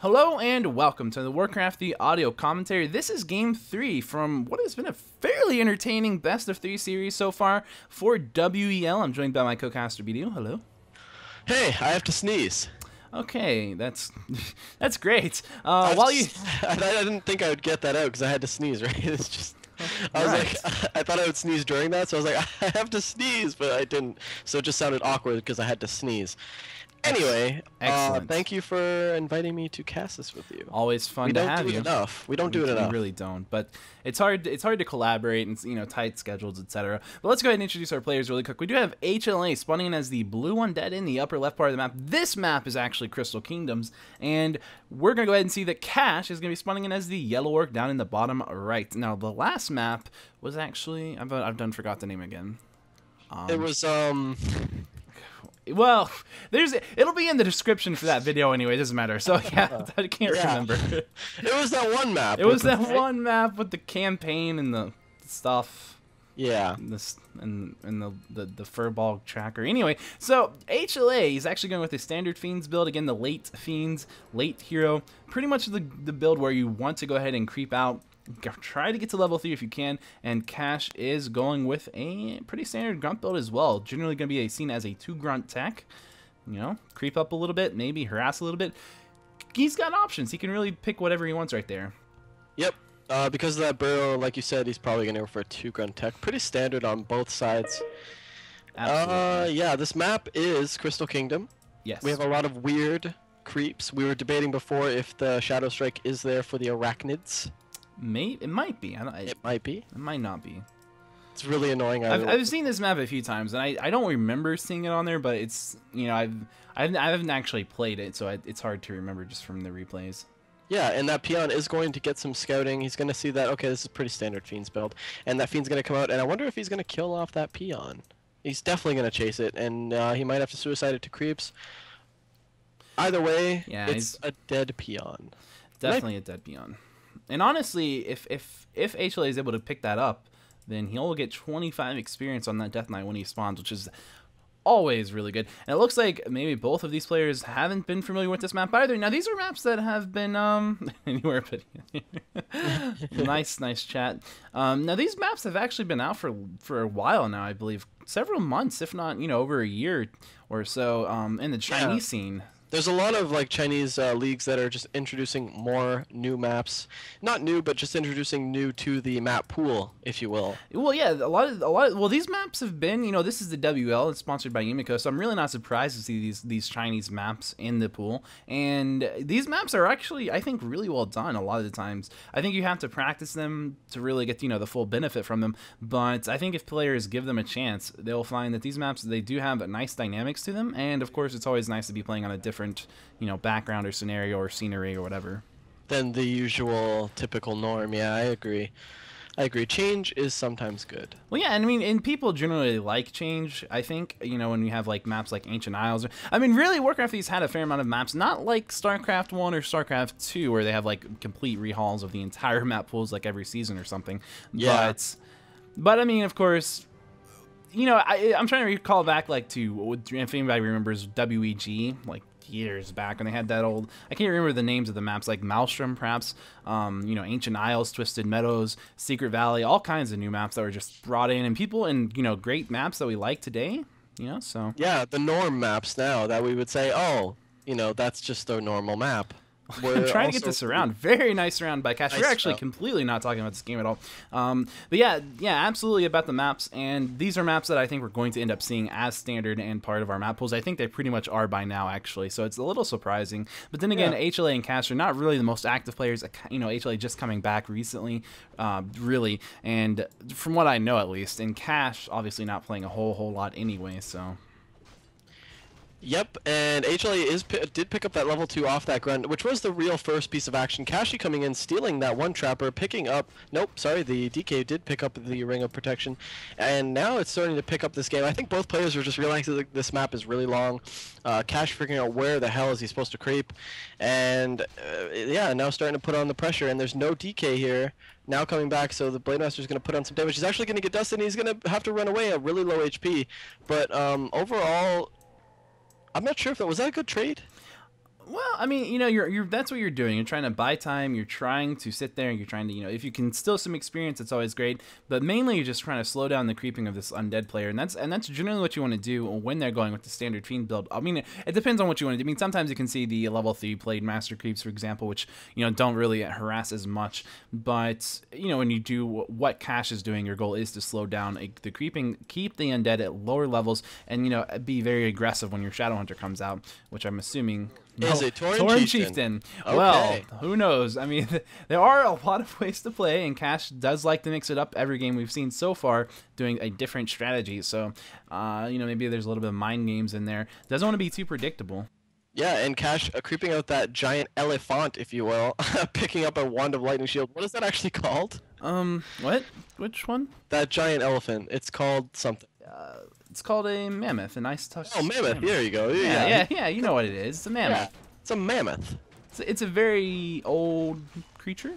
Hello and welcome to the Warcraft the audio commentary. This is game three from what has been a fairly entertaining best of three series so far for WEL. I'm joined by my co-caster Bidoux. Hello. Hey, I have to sneeze. Okay, that's that's great. Uh, while you, I, I didn't think I would get that out because I had to sneeze. Right? It's just. I was Right. like, I thought I would sneeze during that, so I was like, I have to sneeze, but I didn't. So it just sounded awkward because I had to sneeze. Anyway, uh, Excellent. thank you for inviting me to cast this with you. always fun we to have do you. enough. We don't do it we, enough. We really don't, but it's hard. It's hard to collaborate and you know tight schedules, etc. But let's go ahead and introduce our players really quick. We do have HLA spawning in as the blue undead in the upper left part of the map. This map is actually Crystal Kingdoms, and we're gonna go ahead and see that Cash is gonna be spawning in as the yellow orc down in the bottom right. Now the last map was actually I've I've done forgot the name again. it was um. Well, there's it'll be in the description for that video anyway. It doesn't matter. So yeah, I can't Yeah. remember. It was that one map. It was that the- one map with the campaign and the stuff. Yeah. and This and and the, the the Furbolg tracker. Anyway, so HLA is actually going with the standard fiends build again. The late fiends, late hero, pretty much the the build where you want to go ahead and creep out. Try to get to level three if you can, and Cash is going with a pretty standard grunt build as well. Generally going to be seen as a two grunt tech. You know, creep up a little bit, maybe harass a little bit. He's got options. He can really pick whatever he wants right there. Yep. Uh, because of that burrow, like you said, he's probably gonna go for a two grunt tech. Pretty standard on both sides. Absolutely. Uh, yeah, this map is Crystal Kingdom. yes. We have a lot of weird creeps. We were debating before if the Shadow Strike is there for the arachnids. May it might be. I don't, it, It might be. it might not be. It's really annoying. I've, I've seen this map a few times, and I, I don't remember seeing it on there, but it's you know I've I've I haven't actually played it, so I, it's hard to remember just from the replays. yeah, and that peon is going to get some scouting. He's going to see that, okay, this is pretty standard Fiend's build. And that Fiend's going to come out, and I wonder if he's going to kill off that peon. He's definitely going to chase it, and uh, he might have to suicide it to creeps. Either way, Yeah, it's he's- a dead peon. Definitely a dead peon. And honestly, if if if HLA is able to pick that up, then he'll get 25 experience on that Death Knight when he spawns, which is always really good. And it looks like maybe both of these players haven't been familiar with this map either. Now these are maps that have been um anywhere but nice, nice chat. Um, now these maps have actually been out for for a while now, I believe, several months, if not you know over a year or so, um, in the Chinese scene. There's a lot of like Chinese uh, leagues that are just introducing more new maps. Not new, but just introducing new to the map pool, if you will. Well, yeah, a lot of a lot. Of, well, these maps have been, you know, this is the WL. It's sponsored by Yumiko, so I'm really not surprised to see these these Chinese maps in the pool. And these maps are actually, I think, really well done. A lot of the times, I think you have to practice them to really get you know the full benefit from them. But I think if players give them a chance, they'll find that these maps they do have nice dynamics to them. And of course, it's always nice to be playing on a different, you know, background or scenario or scenery or whatever. Than the usual typical norm. Yeah, I agree. I agree. Change is sometimes good. Well, yeah, and I mean, and people generally like change. I think you know when you have like maps like Ancient Isles. Or, I mean, really, Warcraft these had a fair amount of maps, not like StarCraft One or StarCraft Two, where they have like complete rehauls of the entire map pools like every season or something. Yeah. But, but I mean, of course, you know, I, I'm trying to recall back like to if anybody remembers WEG, like years back, when they had that old. I can't remember the names of the maps, like Maelstrom, perhaps. Um, you know, Ancient Isles, Twisted Meadows, Secret Valley, all kinds of new maps that were just brought in, and people and you know, great maps that we like today. You know, so Yeah, the norm maps now that we would say, oh, you know, that's just a normal map. I'm trying to get this around. Very nice round by Cash. We're actually round. completely not talking about this game at all. Um, but yeah, yeah, absolutely about the maps. And these are maps that I think we're going to end up seeing as standard and part of our map pools. I think they pretty much are by now, actually. So it's a little surprising. But then again, Yeah. HLA and Cash are not really the most active players. You know, HLA just coming back recently, uh, really. And from what I know, at least, and Cash obviously not playing a whole whole lot anyway. So Yep, and HLA is did pick up that level two off that grunt, which was the real first piece of action. Kashi coming in, stealing that one trapper, picking up. Nope, sorry, the DK did pick up the ring of protection, and now it's starting to pick up this game. I think both players are just realizing that this map is really long. Uh, Cash figuring out where the hell is he supposed to creep, and uh, yeah, now starting to put on the pressure. And there's no DK here. Now coming back, so the Blade Master is going to put on some damage. He's actually going to get dusted, and he's going to have to run away at really low HP. But um, overall, I'm not sure if that was that a good trade. Well, I mean, you know, you're you're that's what you're doing. You're trying to buy time. You're trying to sit there. and You're trying to, you know, if you can still some experience, it's always great. But mainly, you're just trying to slow down the creeping of this undead player, and that's and that's generally what you want to do when they're going with the standard fiend build. I mean, it, depends on what you want to do. I mean, sometimes you can see the level three Blade Master creeps, for example, which you know don't really harass as much. But you know, when you do what Cash is doing, your goal is to slow down eh, the creeping, keep the undead at lower levels, and you know, be very aggressive when your Shadow Hunter comes out, which I'm assuming is it Tauren, Chieftain? Chieftain. Okay. Well, who knows? I mean, there are a lot of ways to play, and Cash does like to mix it up every game we've seen so far, doing a different strategy. So, uh, you know, maybe there's a little bit of mind games in there. Doesn't want to be too predictable. Yeah, and Cash uh, creeping out that giant elephant, if you will, picking up a wand of lightning shield. What is that actually called? Um, what? Which one? That giant elephant. It's called something. Uh, it's called a mammoth, a nice touch. Oh, mammoth. mammoth. There you go. Yeah, yeah, yeah, yeah, You know what it is. It's a mammoth. Yeah, it's a mammoth. It's a, it's a very old creature.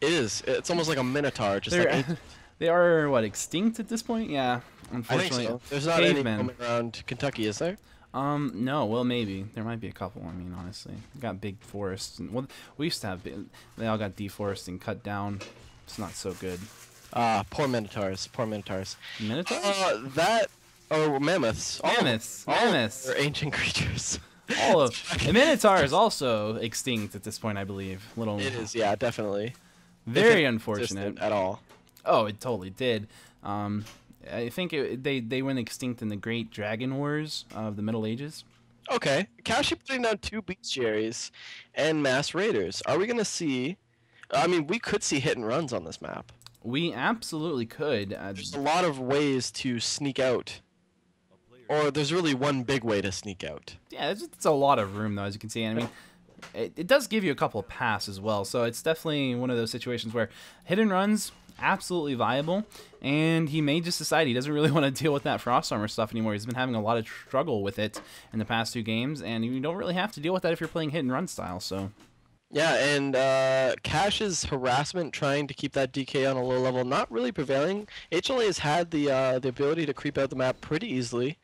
It is. It's almost like a minotaur. Just They're, like they are what extinct at this point. Yeah, unfortunately. I think so. There's not Cavemen. any around Kentucky, is there? Um, no. Well, maybe there might be a couple. I mean, honestly, we got big forests. And, well, we used to have. Big, they all got deforested and cut down. It's not so good. Ah, uh, poor minotaurs. Poor minotaurs. Minotaurs? Uh, that Oh, mammoths. Mammoths. All mammoths. They're ancient creatures. all of the Minotaur is also extinct at this point, I believe. Little. It is, yeah, definitely. Very unfortunate. At all. Oh, it totally did. Um, I think it, they they went extinct in the Great Dragon Wars of the Middle Ages. Okay, Kashi putting down two bestiaries and mass raiders. Are we gonna see? I mean, we could see hit and runs on this map. We absolutely could. Uh, There's a lot of ways to sneak out or there's really one big way to sneak out. Yeah, it's, it's a lot of room though, as you can see. And I mean, it, it does give you a couple of pass as well. So it's definitely one of those situations where hit and runs absolutely viable, and he may just decide he doesn't really want to deal with that frost armor stuff anymore. He's been having a lot of struggle with it in the past two games, and you don't really have to deal with that if you're playing hit and run style. So yeah, and uh, Cash's harassment trying to keep that DK on a low level not really prevailing. HLA has had the uh, the ability to creep out the map pretty easily,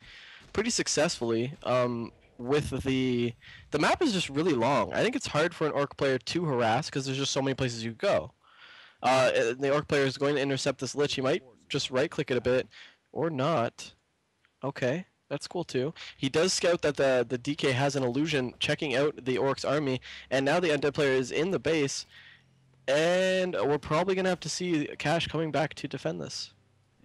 pretty successfully. Um, with the the map is just really long. I think it's hard for an orc player to harass because there's just so many places you go. Uh, the orc player is going to intercept this lich. He might just right click it a bit, or not. Okay. That's cool too. He does scout that the the DK has an illusion checking out the Orcs army, and now the undead player is in the base, and we're probably gonna have to see Cash coming back to defend this.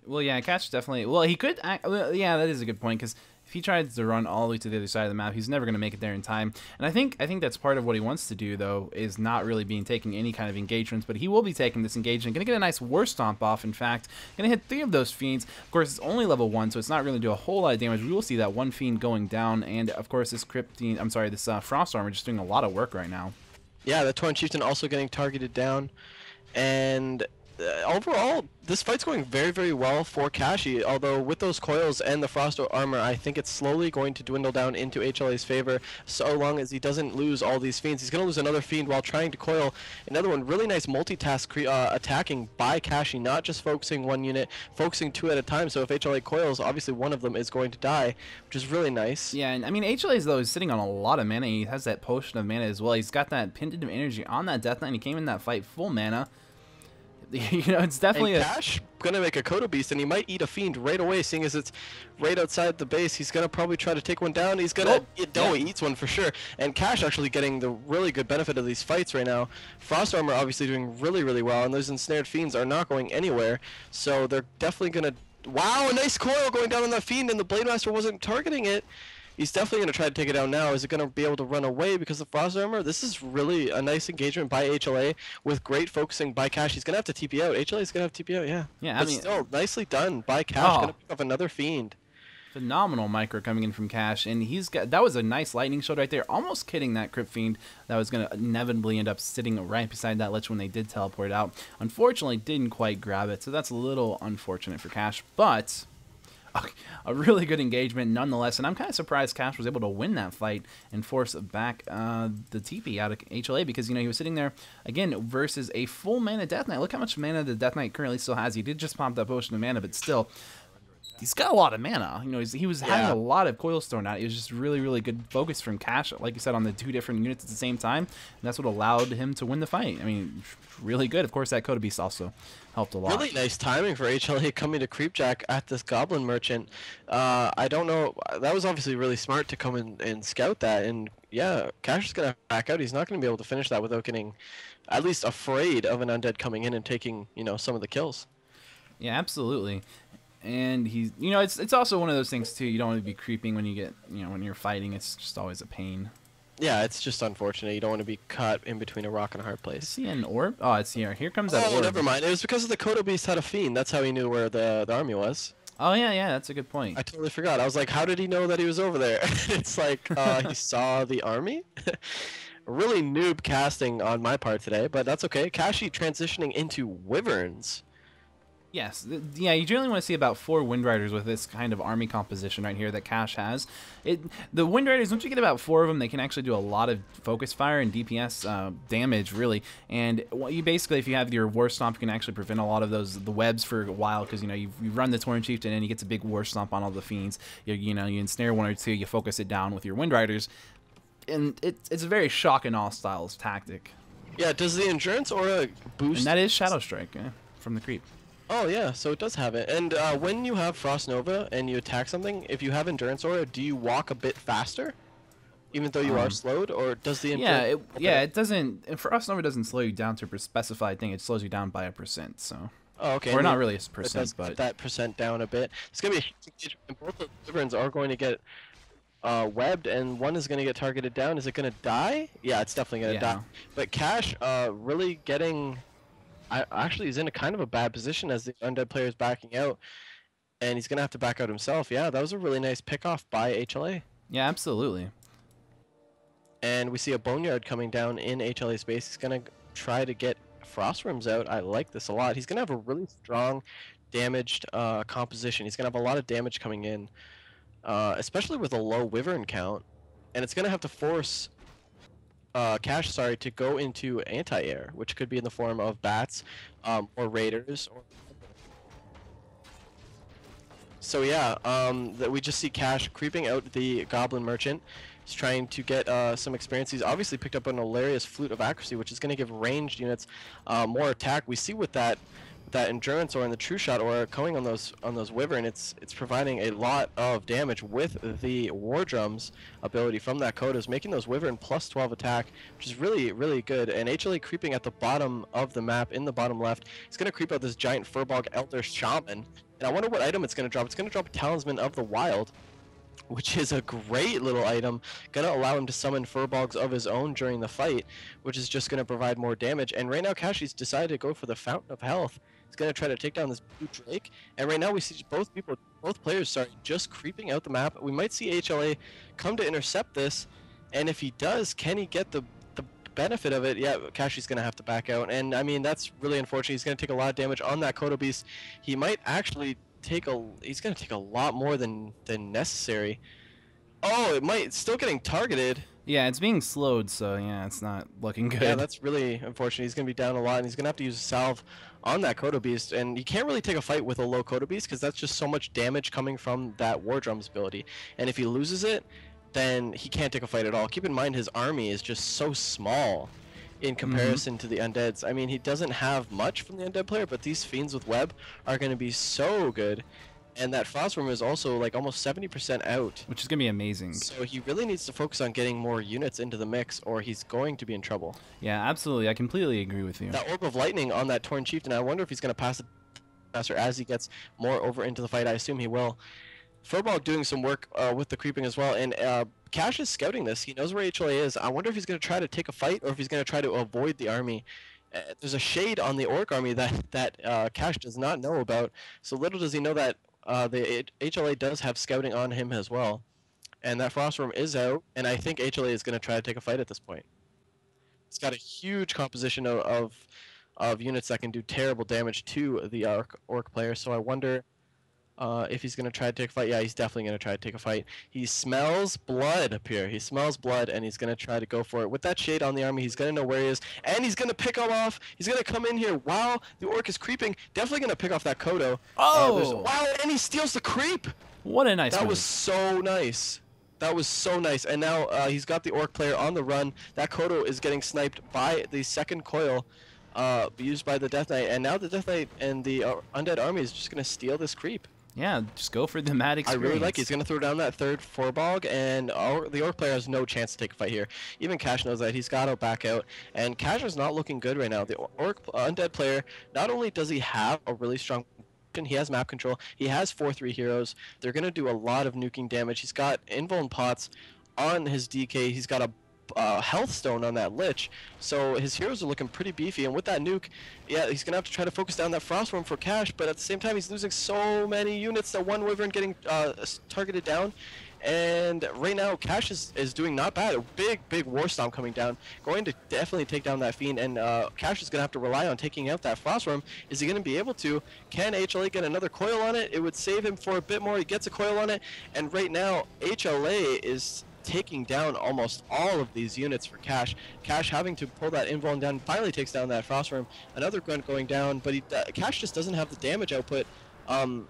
Well, yeah, Cash definitely. Well, he could. yeah, that is a good point because if he tries to run all the way to the other side of the map, he's never going to make it there in time. And I think I think that's part of what he wants to do, though, is not really being taking any kind of engagements, but he will be taking this engagement. Going to get a nice war stomp off, in fact. Going to hit three of those fiends. Of course, it's only level one, so it's not really do a whole lot of damage. We will see that one fiend going down, and of course, this Crypt Fiend, I'm sorry, this uh, Frost Armor just doing a lot of work right now. Yeah, the Tauren Chieftain also getting targeted down. And overall, this fight's going very, very well for Kashi. Although with those coils and the frost armor, I think it's slowly going to dwindle down into HLA's favor. So long as he doesn't lose all these fiends, he's going to lose another fiend while trying to coil another one. Really nice multitask uh, attacking by Kashi, not just focusing one unit, focusing two at a time. So if HLA coils, obviously one of them is going to die, which is really nice. Yeah, and I mean HLA though is sitting on a lot of mana. He has that potion of mana as well. He's got that Pendant of Energy on that Death Knight. He came in that fight full mana. you know, it's definitely and a Cash gonna make a Kodo Beast, and he might eat a Fiend right away, seeing as it's right outside the base. He's gonna probably try to take one down. He's gonna, oh, no, yeah. he eats one for sure. And Cash actually getting the really good benefit of these fights right now. Frost Armor obviously doing really, really well, and those ensnared Fiends are not going anywhere, so they're definitely gonna. Wow, a nice coil going down on that Fiend, and the Blade Master wasn't targeting it he's definitely going to try to take it down now. Is it going to be able to run away because of Frost Armor? This is really a nice engagement by HLA with great focusing by Cash. He's going to have to TP out. HLA is going to have TP out, yeah. Yeah, but mean, still, nicely done by Cash. Oh. Going to pick up another Fiend. Phenomenal micro coming in from Cash, and he's got that was a nice lightning shield right there, almost kidding that Crypt Fiend that was going to inevitably end up sitting right beside that Lich when they did teleport out. Unfortunately, didn't quite grab it, so that's a little unfortunate for Cash, but a really good engagement nonetheless. And I'm kind of surprised Cash was able to win that fight and force back uh, the TP out of HLA because, you know, he was sitting there, again, versus a full mana Death Knight. Look how much mana the Death Knight currently still has. He did just pop that potion of mana, but still, he's got a lot of mana. You know, he's, he was having Yeah. a lot of coils thrown out. It was just really, really good focus from Cash, like you said, on the two different units at the same time. And that's what allowed him to win the fight. I mean, really good. Of course, that Kodo Beast also helped a lot. Really nice timing for HLA coming to Creepjack at this Goblin Merchant. Uh, I don't know. That was obviously really smart to come in and scout that. And yeah, Cash is going to back out. He's not going to be able to finish that without getting at least afraid of an undead coming in and taking, you know, some of the kills. Yeah, absolutely. And he's, you know, it's it's also one of those things too. You don't want to be creeping when you get, you know, when you're fighting. It's just always a pain. Yeah, it's just unfortunate. You don't want to be caught in between a rock and a hard place. he an orb? Oh, it's here. Here comes that Oh, orb. never mind. It was because of the Kodo Beast had a fiend. That's how he knew where the, the army was. Oh yeah, yeah, that's a good point. I totally forgot. I was like, how did he know that he was over there? it's like uh, he saw the army. really noob casting on my part today, but that's okay. Kashi transitioning into wyverns. Yes, yeah, you generally want to see about four Wind Riders with this kind of army composition right here that Cash has. It the Wind Riders once you get about four of them, they can actually do a lot of focus fire and DPS uh, damage really. And what you basically, if you have your War Stomp, you can actually prevent a lot of those the webs for a while because you know you, you run the Tauren Chieftain and he gets a big War Stomp on all the fiends. You, you know you ensnare one or two, you focus it down with your Wind Riders, and it, it's a very shock and awe styles tactic. Yeah, does the endurance aura boost? And that is Shadow Strike eh, from the creep. Oh yeah, so it does have it. And uh, when you have Frost Nova and you attack something, if you have endurance aura, do you walk a bit faster, even though you are Um, slowed, or does the Yeah, it, yeah, it doesn't. Us, Nova doesn't slow you down to a specified thing. It slows you down by a percent. So, Oh, okay. or and not really a percent, but that percent down a bit. It's gonna be a huge engagement, and both the wyverns are going to get uh, webbed, and one is gonna get targeted down. Is it gonna die? Yeah, it's definitely gonna Yeah. die. But Cash, uh, really getting, I actually is in a kind of a bad position as the undead player is backing out, and he's gonna have to back out himself. Yeah, that was a really nice pick off by HLA. yeah, absolutely. And we see a boneyard coming down in HLA space. He's gonna try to get Frost Wyrms out. I like this a lot. He's gonna have a really strong damaged uh, composition. He's gonna have a lot of damage coming in, uh, especially with a low Wyvern count. And it's gonna have to force uh, Cash, sorry, to go into anti-air, which could be in the form of bats um, or raiders. Or... So yeah, um, that we just see Cash creeping out the Goblin Merchant. He's trying to get uh, some experience. He's obviously picked up an hilarious flute of accuracy, which is going to give ranged units uh, more attack. We see with that that endurance or in the true shot or coming on those on those wyvern, it's it's providing a lot of damage with the war drums ability from that Kodos, making those wyvern plus 12 attack, which is really really good. And HLA creeping at the bottom of the map in the bottom left, going to creep out this giant Furbolg Elder Shaman. And I wonder what item it's going to drop. It's going to drop a Talisman of the Wild which is a great little item. Gonna allow him to summon Furbolgs of his own during the fight, which is just gonna provide more damage. And right now, Kashi's decided to go for the Fountain of Health. He's gonna try to take down this blue Drake. And right now, we see both people, both players, sorry, just creeping out the map. We might see HLA come to intercept this, and if he does, can he get the the benefit of it? Yeah, Kashi's gonna have to back out. And I mean, that's really unfortunate. He's gonna take a lot of damage on that Kodo Beast. He might actually take a he's gonna take a lot more than than necessary. Oh, it might it's still getting targeted. Yeah, it's being slowed, so yeah, it's not looking good. Yeah, that's really unfortunate. He's gonna be down a lot, and he's gonna have to use a salve on that Kodo Beast, and you can't really take a fight with a low Kodo Beast because that's just so much damage coming from that War Drums ability. And if he loses it, then he can't take a fight at all. Keep in mind his army is just so small in mm-hmm. comparison to the undeads. I mean, he doesn't have much from the undead player, but these fiends with web are going to be so good. And that Frost Wyrm is also like almost 70% out. which is gonna be amazing. So he really needs to focus on getting more units into the mix, or he's going to be in trouble. Yeah, absolutely. I completely agree with you. That Orb of Lightning on that Tauren Chieftain, I wonder if he's going to pass it faster as he gets more over into the fight. I assume he will. Furbolg doing some work uh, with the creeping as well, and uh, Cash is scouting this. He knows where HLA is. I wonder if he's going to try to take a fight or if he's going to try to avoid the army. Uh, there's a shade on the Orc army that that uh, Cash does not know about. So little does he know that uh, the HLA does have scouting on him as well, and that Frost Wyrm is out. And I think HLA is going to try to take a fight at this point. It's got a huge composition of, of of units that can do terrible damage to the orc, orc player. So I wonder Uh, if he's gonna try to take a fight, yeah, he's definitely gonna try to take a fight. He smells blood up here. He smells blood, and he's gonna try to go for it. With that shade on the army, he's gonna know where he is, and he's gonna pick him off. He's gonna come in here while the orc is creeping. Definitely gonna pick off that Kodo. Uh, Oh! wow! And he steals the creep. What a nice That move. was so nice. That was so nice. And now uh, he's got the orc player on the run. That Kodo is getting sniped by the second coil uh, used by the Death Knight. And now the Death Knight and the uh, Undead Army is just going to steal this creep. Yeah, just go for the mad experience. I really like it. He's going to throw down that third Furbolg, and our, the Orc player has no chance to take a fight here. Even Cash knows that. He's got to back out, and Cash is not looking good right now. The Orc uh, Undead player, not only does he have a really strong he has map control. He has 4-3 heroes. They're going to do a lot of nuking damage. He's got invuln pots on his DK. He's got a uh, health stone on that lich. So his heroes are looking pretty beefy. And with that nuke, yeah, he's going to have to try to focus down that Frost Wyrm for cash. But at the same time, he's losing so many units. That one Wyvern getting uh, targeted down. And right now, Cash is, is doing not bad. A big, big War Stomp coming down. Going to definitely take down that Fiend. And uh, Cash is going to have to rely on taking out that Frost Wyrm. Is he going to be able to? Can HLA get another coil on it? It would save him for a bit more. He gets a coil on it. And right now, HLA is taking down almost all of these units for Cash. Cash having to pull that invuln down. Finally takes down that Frost Wyrm. Another Grunt going down. But he, uh, Cash just doesn't have the damage output. Um,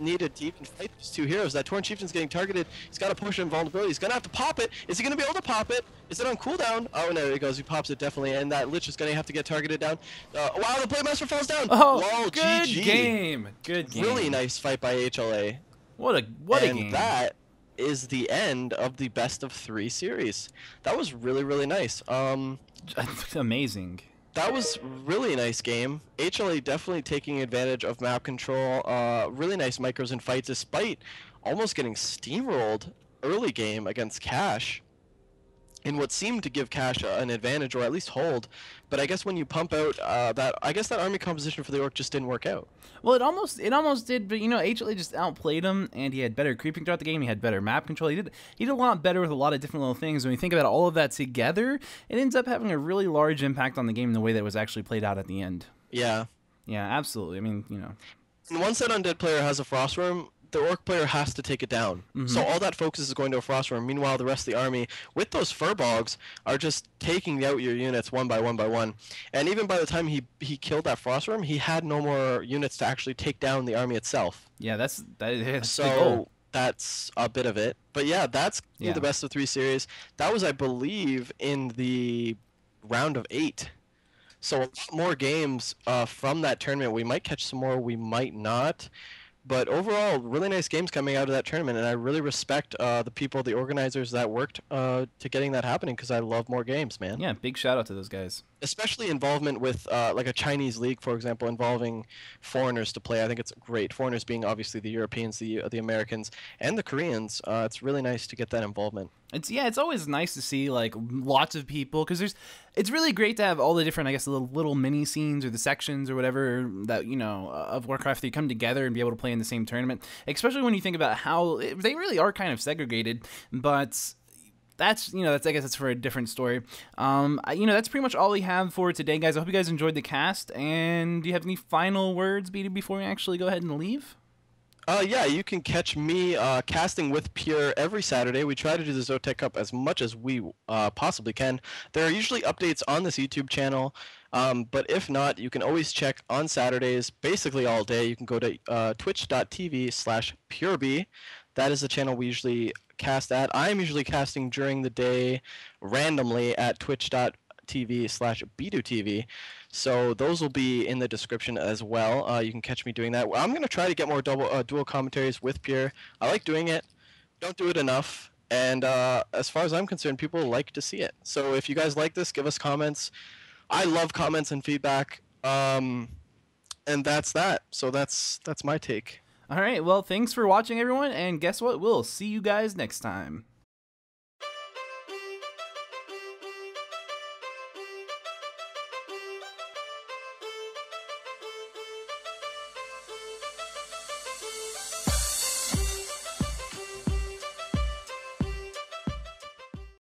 needed to even fight these two heroes. That Tauren Chieftain's getting targeted. He's got a push invulnerability. He's gonna have to pop it. Is he gonna be able to pop it? Is it on cooldown? Oh no, there he goes. He pops it definitely, and that Lich is gonna have to get targeted down. Uh, wow, the Blade Master falls down. Oh, Lol, good GG. game. Good game. Really nice fight by HLA. What a what and a game. that is the end of the best of three series. That was really really nice. Um, Amazing. that was really nice game. HLA definitely taking advantage of map control. Uh, really nice micros and fights, despite almost getting steamrolled early game against Cash. In what seemed to give Cash an advantage, or at least hold, but I guess when you pump out uh, that, I guess that army composition for the orc just didn't work out. Well, it almost it almost did, but you know, HLA just outplayed him, and he had better creeping throughout the game. He had better map control. He did he did a lot better with a lot of different little things. When you think about all of that together, it ends up having a really large impact on the game in the way that it was actually played out at the end. Yeah. Yeah, absolutely. I mean, you know, And once that undead player has a frost frostworm, the orc player has to take it down. So all that focus is going to a frost wyrm. Meanwhile, the rest of the army, with those furbolgs, are just taking out your units one by one by one. And even by the time he he killed that frost wyrm, he had no more units to actually take down the army itself. yeah, that's that. That's So that's a bit of it. But yeah, that's Yeah. the best of three series. That was, I believe, in the round of eight. So more games uh, from that tournament. We might catch some more. We might not. But overall, really nice games coming out of that tournament, and I really respect uh, the people, the organizers that worked uh, to getting that happening because I love more games, man Yeah, big shout out to those guys. especially involvement with uh, like a Chinese league, for example, involving foreigners to play. I think it's great. Foreigners being obviously the Europeans, the the Americans, and the Koreans. Uh, it's really nice to get that involvement. It's yeah, it's always nice to see like lots of people because there's it's really great to have all the different I guess little, little mini scenes or the sections or whatever that you know of Warcraft you come together and be able to play in the same tournament. Especially when you think about how it, they really are kind of segregated, but that's you know that's I guess that's for a different story. Um, I, you know that's pretty much all we have for today, guys. I hope you guys enjoyed the cast. And do you have any final words, Beatty, before we actually go ahead and leave? Uh, yeah, you can catch me uh, casting with Pure every Saturday. We try to do the Zotac Cup as much as we uh, possibly can. There are usually updates on this YouTube channel, um, but if not, you can always check on Saturdays, basically all day. You can go to uh, twitch.tv slash purebee. That is the channel we usually cast at. I'm usually casting during the day randomly at twitch.tv slash TV. So those will be in the description as well. Uh, you can catch me doing that. I'm going to try to get more double uh, dual commentaries with Pierre. I like doing it. Don't do it enough. And uh, as far as I'm concerned, people like to see it. So if you guys like this, give us comments. I love comments and feedback. Um, and that's that. So that's that's my take. All right, well, thanks for watching, everyone, and guess what? We'll see you guys next time.